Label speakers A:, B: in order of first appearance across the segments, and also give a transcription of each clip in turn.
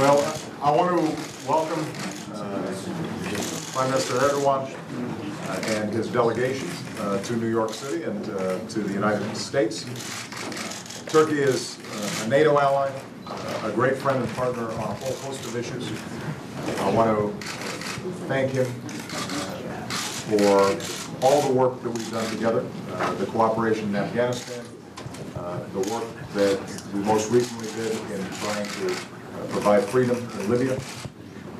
A: Well, I want to welcome uh, Prime Minister Erdogan and his delegation uh, to New York City and uh, to the United States. Turkey is uh, a NATO ally, uh, a great friend and partner on a whole host of issues. I want to thank him uh, for all the work that we've done together, the cooperation in Afghanistan, the work that we most recently did in trying to provide freedom in Libya.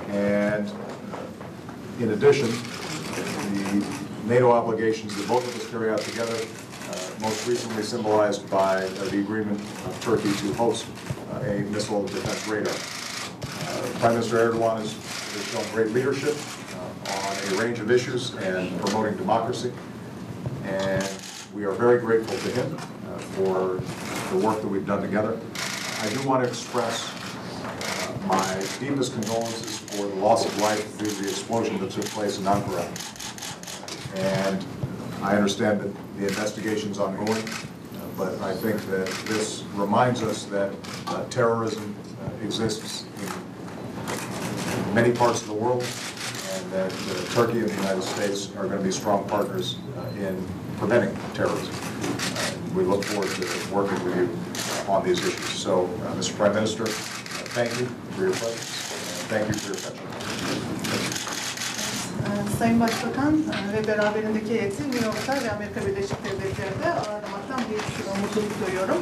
A: And uh, in addition, the NATO obligations that both of us carry out together, uh, most recently symbolized by uh, the agreement of Turkey to host uh, a missile defense radar. Uh, Prime Minister Erdogan has has shown great leadership uh, on a range of issues and promoting democracy. And we are very grateful to him uh, for the work that we've done together. I do want to express uh, my deepest condolences for the loss of life due to the explosion that took place in Ankara. And I understand that the investigation is ongoing, uh, but I think that this reminds us that uh, terrorism uh, exists in many parts of the world, and that uh, Turkey and the United States are going to be strong partners uh, in preventing terrorism. We look forward to working with you on these issues. So, uh, Mr. Prime Minister, thank you for your presence, thank you for your attention.
B: Ee, Sayın Başbakan e, ve beraberindeki heyeti New York'ta ve Amerika Birleşik Devletleri'nde ağırlamaktan büyük mutluluk duyuyorum.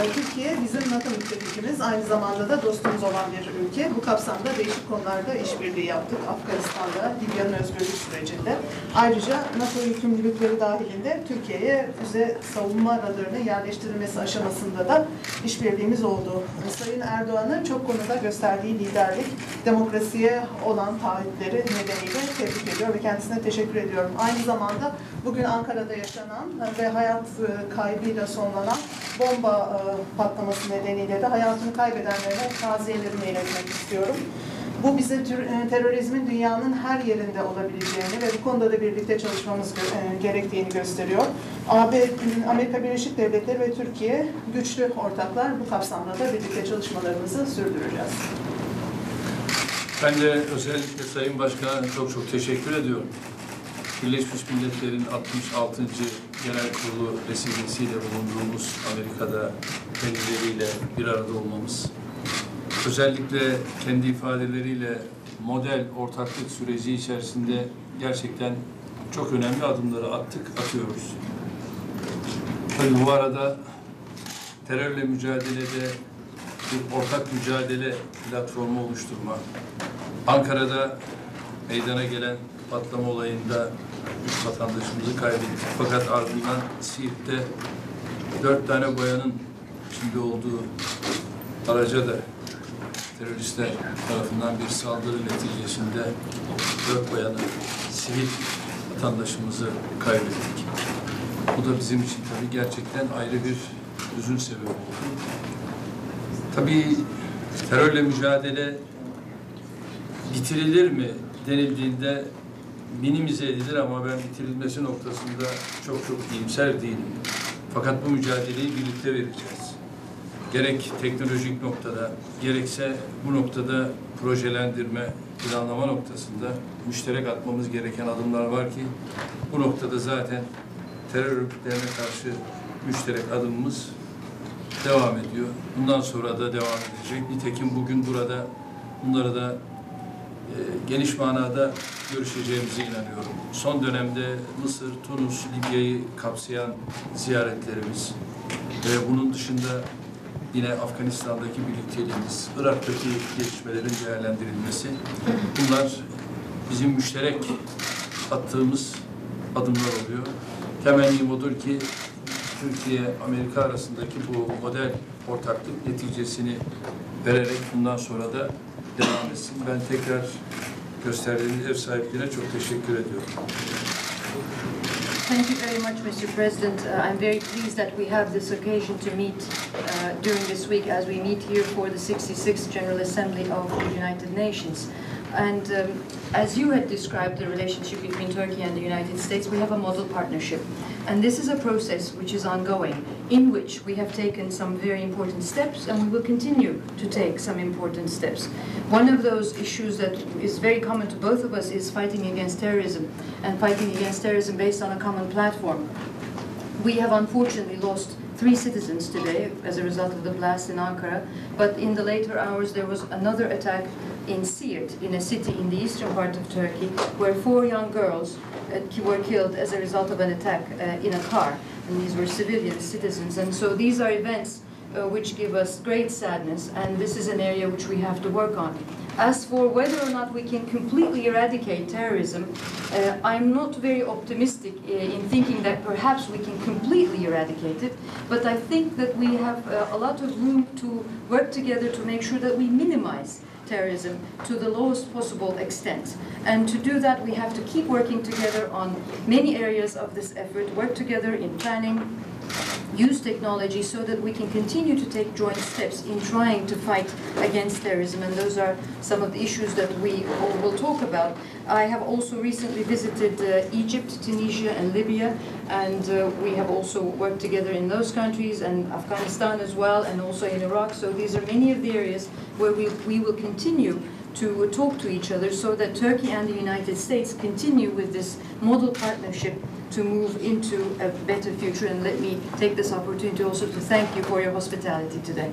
B: Ee, Türkiye bizim NATO müttefikimiz, aynı zamanda da dostumuz olan bir ülke. Bu kapsamda değişik konularda işbirliği yaptık. Afganistan'da, Libya'nın özgürlük sürecinde. Ayrıca NATO yükümlülükleri dahilinde Türkiye'ye füze savunma radarının yerleştirilmesi aşamasında da işbirliğimiz oldu. Sayın Erdoğan'ın çok konuda gösterdiği liderlik, demokrasiye olan taahhütleri nedeniyle tebrik ediyor ve kendisine teşekkür ediyorum. Aynı zamanda bugün Ankara'da yaşanan ve hayat e, kaybıyla sonlanan bomba e, patlaması nedeniyle de hayatını kaybedenlere taziyelerimi iletmek istiyorum. Bu bize e, terörizmin dünyanın her yerinde olabileceğini ve bu konuda da birlikte çalışmamız e, gerektiğini gösteriyor. AB, Amerika Birleşik Devletleri ve Türkiye güçlü ortaklar. Bu kapsamda da birlikte çalışmalarımızı sürdüreceğiz.
C: Ben de özellikle Sayın Başkan'a çok çok teşekkür ediyorum. Birleşmiş Milletler'in 66. Genel Kurulu vesilesiyle bulunduğumuz Amerika'da kendileriyle bir arada olmamız, özellikle kendi ifadeleriyle model ortaklık süreci içerisinde gerçekten çok önemli adımları attık, atıyoruz. Tabii bu arada terörle mücadelede bir ortak mücadele platformu oluşturma, Ankara'da meydana gelen patlama olayında üç vatandaşımızı kaybettik. Fakat ardından Siirt'te dört tane boyanın içinde olduğu araca da teröristler tarafından bir saldırı neticesinde dört boyanı sivil vatandaşımızı kaybettik. Bu da bizim için tabii gerçekten ayrı bir hüzün sebebi oldu. Tabii terörle mücadele bitirilir mi denildiğinde minimize edilir ama ben bitirilmesi noktasında çok çok iyimser değilim. Fakat bu mücadeleyi birlikte vereceğiz. Gerek teknolojik noktada, gerekse bu noktada projelendirme, planlama noktasında müşterek atmamız gereken adımlar var ki bu noktada zaten terör örgütlerine karşı müşterek adımımız devam ediyor. Bundan sonra da devam edecek. Nitekim bugün burada bunları da geniş manada görüşeceğimize inanıyorum. Son dönemde Mısır, Tunus, Libya'yı kapsayan ziyaretlerimiz ve bunun dışında yine Afganistan'daki birlikteliğimiz, Irak'taki gelişmelerin değerlendirilmesi bunlar bizim müşterek attığımız adımlar oluyor. Temennim odur ki Türkiye, Amerika arasındaki bu model ortaklık neticesini vererek bundan sonra da devam etsin. Ben tekrar gösterdiğiniz ev sahipliğine çok teşekkür ediyorum.
D: Thank you very much, Mr. President. Uh, I'm very pleased that we have this occasion to meet uh, during this week as we meet here for the 66th General Assembly of the United Nations. And um, as you had described the relationship between Turkey and the United States, we have a model partnership. And this is a process which is ongoing. In which we have taken some very important steps and we will continue to take some important steps. One of those issues that is very common to both of us is fighting against terrorism and fighting against terrorism based on a common platform. We have unfortunately lost three citizens today as a result of the blast in Ankara, but in the later hours there was another attack in Siirt, in a city in the eastern part of Turkey, where four young girls uh, were killed as a result of an attack uh, in a car. And these were civilian citizens. And so these are events uh, which give us great sadness, and this is an area which we have to work on. As for whether or not we can completely eradicate terrorism, uh, I'm not very optimistic uh, in thinking that perhaps we can completely eradicate it, but I think that we have uh, a lot of room to work together to make sure that we minimize terrorism to the lowest possible extent. And to do that, we have to keep working together on many areas of this effort, work together in planning, use technology so that we can continue to take joint steps in trying to fight against terrorism. And those are some of the issues that we all will talk about. I have also recently visited uh, Egypt, Tunisia, and Libya, and uh, we have also worked together in those countries and Afghanistan as well, and also in Iraq. So these are many of the areas where we, we will continue to talk to each other so that Turkey and the United States continue with this model partnership to move into a better future. And let me take this opportunity also to thank you for your hospitality today.